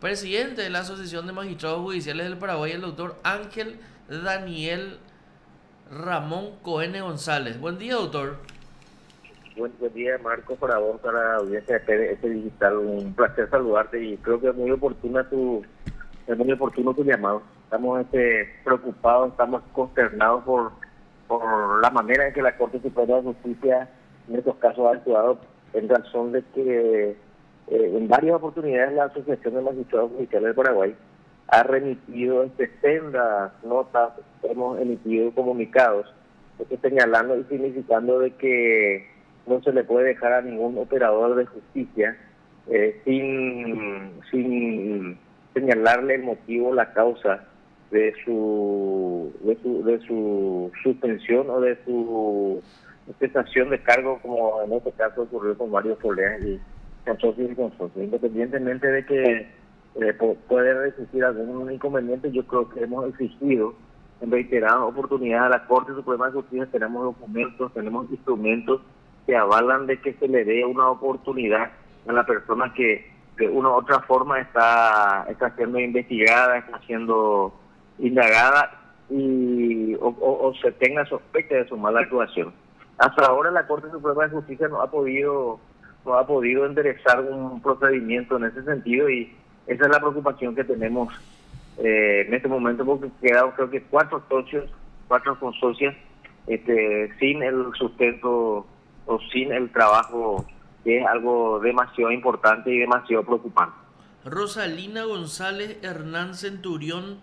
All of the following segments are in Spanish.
presidente de la Asociación de Magistrados Judiciales del Paraguay, el doctor Ángel Daniel Ramón Coene González. Buen día, doctor. Buen, día, Marco, para vos, para la audiencia de este Digital. Un placer saludarte y creo que es muy oportuna tu, es muy oportuno tu llamado. Estamos este, preocupados, estamos consternados por, por la manera en que la Corte Suprema de Justicia en estos casos ha actuado en razón de que eh, en varias oportunidades la Asociación de Magistrados Judiciales de Paraguay ha remitido este, sendas notas, hemos emitido comunicados señalando y significando de que no se le puede dejar a ningún operador de justicia eh, sin, sin señalarle el motivo, la causa de su, de su, de su suspensión o de su cesación de cargo, como en este caso ocurrió con Mario Soler consorcios y consorcios. Independientemente de que eh, puede existir algún inconveniente, yo creo que hemos exigido en reiteradas oportunidades a la Corte Suprema de Justicia, tenemos documentos, tenemos instrumentos que avalan de que se le dé una oportunidad a la persona que de una u otra forma está, está siendo investigada, está siendo indagada y o, se tenga sospecha de su mala actuación. Hasta ahora la Corte Suprema de Justicia no ha podido no ha podido enderezar un procedimiento en ese sentido y esa es la preocupación que tenemos eh, en este momento porque quedan creo que cuatro socios, cuatro consorcios este, sin el sustento o sin el trabajo que es algo demasiado importante y demasiado preocupante. Rosalina González Hernán Centurión,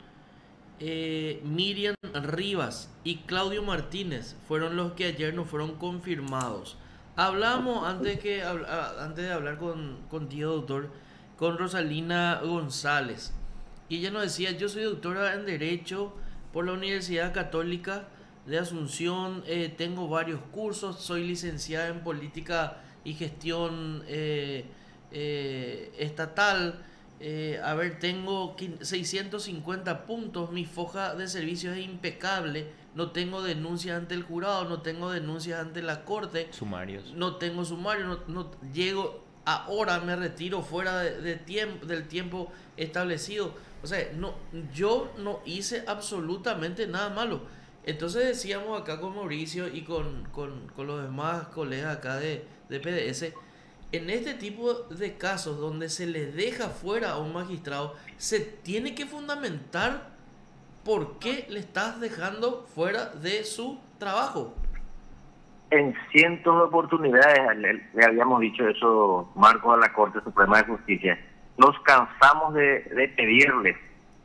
eh, Miriam Rivas y Claudio Martínez fueron los que ayer no fueron confirmados. Hablamos antes, que, antes de hablar con, contigo, doctor, con Rosalina González. Y ella nos decía, yo soy doctora en Derecho por la Universidad Católica de Asunción, eh, tengo varios cursos, soy licenciada en Política y Gestión eh, eh, Estatal. A ver, tengo 650 puntos, mi foja de servicios es impecable, no tengo denuncias ante el jurado, no tengo denuncias ante la corte. Sumarios. No tengo sumarios, no, no llego, ahora me retiro fuera de, tiempo, del tiempo establecido. O sea, no, yo no hice absolutamente nada malo. Entonces decíamos acá con Mauricio y con, los demás colegas acá de, de, PDS, en este tipo de casos donde se le deja fuera a un magistrado, se tiene que fundamentar por qué le estás dejando fuera de su trabajo. En cientos de oportunidades le, habíamos dicho eso, Marco, a la Corte Suprema de Justicia. Nos cansamos de, pedirle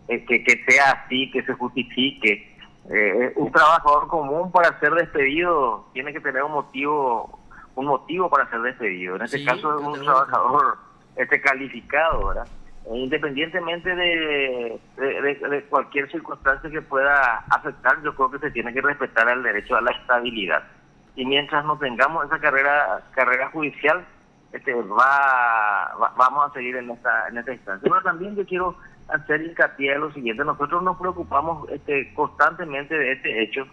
eh, que, que sea así, que se justifique eh, un trabajador común para ser despedido tiene que tener un motivo un motivo para ser despedido. En este caso es un trabajador este calificado, ¿verdad? Independientemente de, de, cualquier circunstancia que pueda afectar, yo creo que se tiene que respetar el derecho a la estabilidad. Y mientras no tengamos esa carrera carrera judicial, este va, vamos a seguir en esta en esta instancia. Pero también yo quiero hacer hincapié en lo siguiente, nosotros nos preocupamos este, constantemente de este hecho,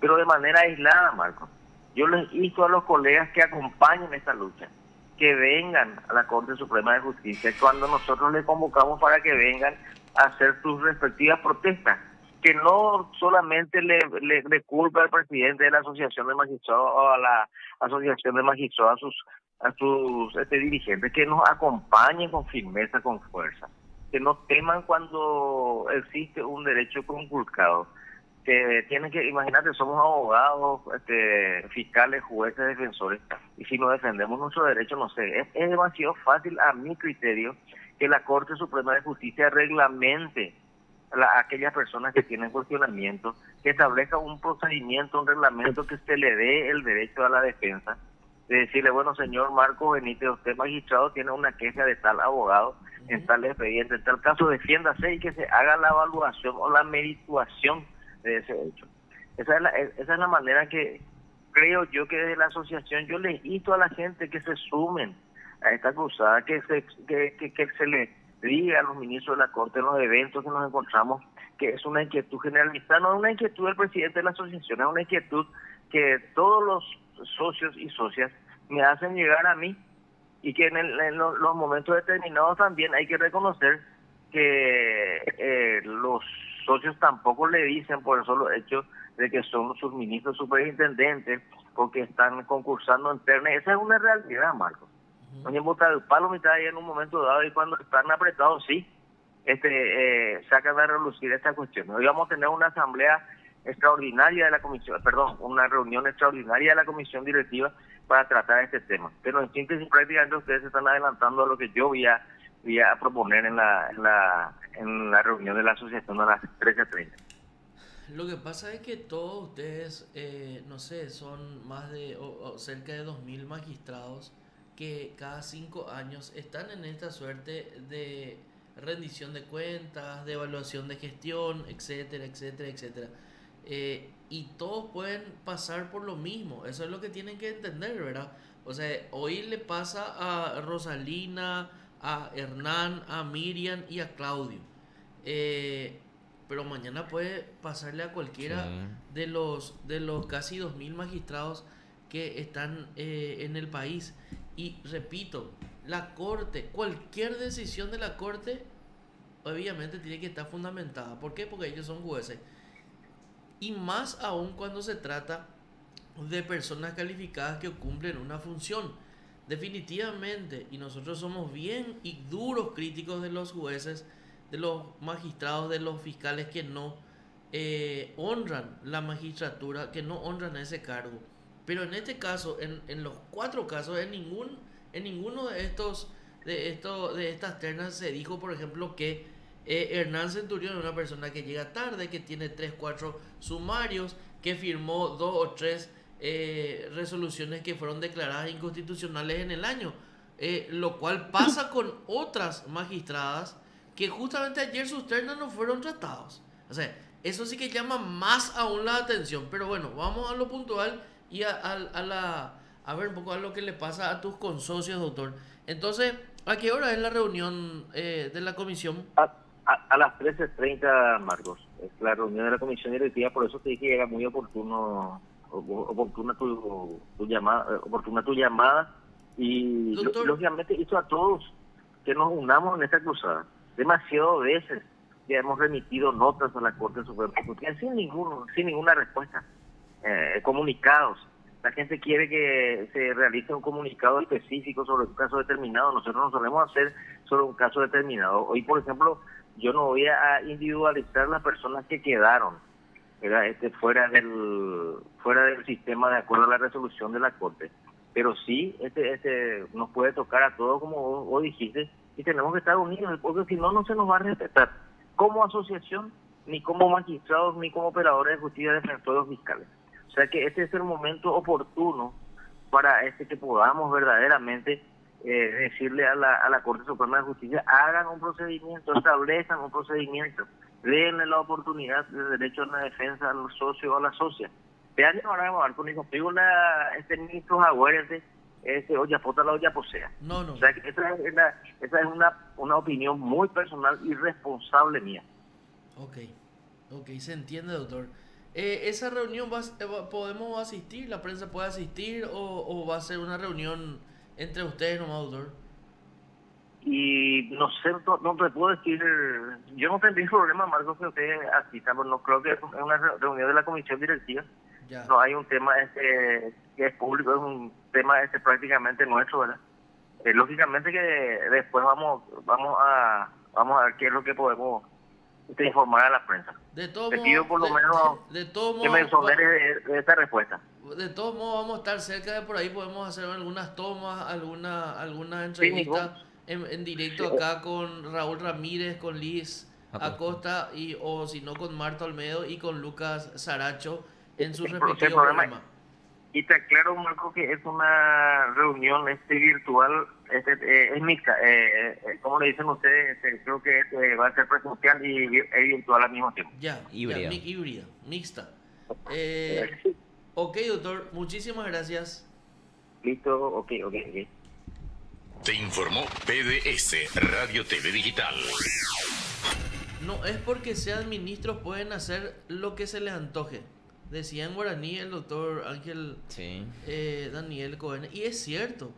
pero de manera aislada, Marco. Yo les insto a los colegas que acompañen esta lucha, que vengan a la Corte Suprema de Justicia, cuando nosotros les convocamos para que vengan a hacer sus respectivas protestas, que no solamente le, le, culpa al presidente de la Asociación de Magistrados o a la Asociación de Magistrados, a sus, a sus este, dirigentes, que nos acompañen con firmeza, con fuerza que no teman cuando existe un derecho conculcado. Que tienen que, imagínate, somos abogados, este, fiscales, jueces, defensores, y si no defendemos nuestro derecho, no sé, es, demasiado fácil a mi criterio que la Corte Suprema de Justicia reglamente a aquellas personas que tienen cuestionamiento, que establezca un procedimiento, un reglamento que se le dé el derecho a la defensa, de decirle, bueno, señor Marco Benítez, usted magistrado tiene una queja de tal abogado, en tal expediente, en tal caso defiéndase y que se haga la evaluación o la merituación de ese hecho. Esa es la, esa es la manera que creo yo que desde la asociación yo le invito a la gente que se sumen a esta cruzada, que se, que, que, se le diga a los ministros de la Corte en los eventos que nos encontramos que es una inquietud generalizada, no es una inquietud del presidente de la asociación, es una inquietud que todos los socios y socias me hacen llegar a mí y que en, los momentos determinados también hay que reconocer que eh, los socios tampoco le dicen por el solo hecho de que son sus ministros superintendentes porque están concursando en terna. Esa es una realidad, Marcos. Uh -huh. el palo mitad ahí en un momento dado y cuando están apretados, sí, este eh, sacan a relucir esta cuestión. Hoy vamos a tener una asamblea extraordinaria de la comisión, perdón, una reunión extraordinaria de la comisión directiva para tratar este tema. Pero en síntesis prácticamente ustedes se están adelantando a lo que yo voy a, voy a proponer en la, en la, en la reunión de la asociación a las 13.30. Lo que pasa es que todos ustedes, eh, no sé, son más de o, o cerca de 2.000 magistrados que cada cinco años están en esta suerte de rendición de cuentas, de evaluación de gestión, etcétera, etcétera, etcétera. Eh, y todos pueden pasar por lo mismo, eso es lo que tienen que entender, ¿verdad? O sea, hoy le pasa a Rosalina, a Hernán, a Miriam y a Claudio. Eh, pero mañana puede pasarle a cualquiera sí. de los de los casi 2.000 magistrados que están eh, en el país. Y repito, la Corte, cualquier decisión de la Corte, obviamente tiene que estar fundamentada. ¿Por qué? Porque ellos son jueces. Y más aún cuando se trata de personas calificadas que cumplen una función. Definitivamente, y nosotros somos bien y duros críticos de los jueces, de los magistrados, de los fiscales que no eh, honran la magistratura, que no honran ese cargo. Pero en este caso, en, en los cuatro casos, en ningún, en ninguno de estos, de esto, de estas ternas se dijo, por ejemplo, que eh, Hernán Centurión es una persona que llega tarde, que tiene tres, cuatro sumarios, que firmó dos o tres eh, resoluciones que fueron declaradas inconstitucionales en el año. Eh, lo cual pasa con otras magistradas que justamente ayer sus ternas no fueron tratados. O sea, eso sí que llama más aún la atención. Pero bueno, vamos a lo puntual y a, a, a, la, a ver un poco a lo que le pasa a tus consocios, doctor. Entonces, ¿a qué hora es la reunión eh, de la comisión? A, a las 13.30, Marcos. Es la reunión de la comisión directiva, por eso te dije que era muy oportuno oportuna tu, tu llamada oportuna tu llamada y Doctor. lógicamente hizo a todos que nos unamos en esta cruzada. Demasiado veces ya hemos remitido notas a la Corte Suprema sin ningún, sin ninguna respuesta eh, comunicados. La gente quiere que se realice un comunicado específico sobre un caso determinado. Nosotros no solemos hacer sobre un caso determinado. Hoy por ejemplo yo no voy a individualizar las personas que quedaron Este, fuera del fuera del sistema de acuerdo a la resolución de la Corte. Pero sí, este, este nos puede tocar a todos, como vos, vos dijiste, y tenemos que estar unidos, porque si no, no se nos va a respetar como asociación, ni como magistrados, ni como operadores de justicia defensores fiscales. O sea que este es el momento oportuno para este que podamos verdaderamente eh, decirle a la, a la Corte Suprema de Justicia, hagan un procedimiento, establezcan un procedimiento denle la oportunidad de derecho a la defensa al socio o a la socia. Vean ahora vamos a con contigo la este ministro Jaguares este olla pota la olla posea. No, no. O sea, que esa es, una, esa es una, una opinión muy personal y responsable mía. Ok, ok, se entiende, doctor. Eh, ¿Esa reunión va, podemos asistir? ¿La prensa puede asistir o, o va a ser una reunión entre ustedes nomás, doctor? Y no sé, no, no, te puedo decir, yo no tendría problema, Marcos, que usted asista, pero no creo que es una reunión de la comisión directiva. Ya. No hay un tema este que es público, es un tema este prácticamente nuestro, ¿verdad? Eh, lógicamente que después vamos vamos a vamos a ver qué es lo que podemos este, informar a la prensa. De todos Te pido por lo de, menos de, de todo que me exonere de, de esta respuesta. De todos modos vamos a estar cerca de por ahí, podemos hacer algunas tomas, alguna alguna entrevista. Sí, en, en, directo acá con Raúl Ramírez, con Liz Acosta y o si no con Marta Olmedo y con Lucas Saracho en sus respectivos programas. Y te aclaro, Marco, que es una reunión este virtual, este, eh, es mixta. Eh, eh, como le dicen ustedes, este, creo que este, va a ser presencial y, y, virtual al mismo tiempo. Ya, híbrida, ya, mi, híbrida mixta. Eh, ok, doctor, muchísimas gracias. Listo, ok, ok, ok. Te informó PDS Radio TV Digital. No es porque sean ministros pueden hacer lo que se les antoje. Decía en guaraní el doctor Ángel sí. eh, Daniel Cohen. Y es cierto.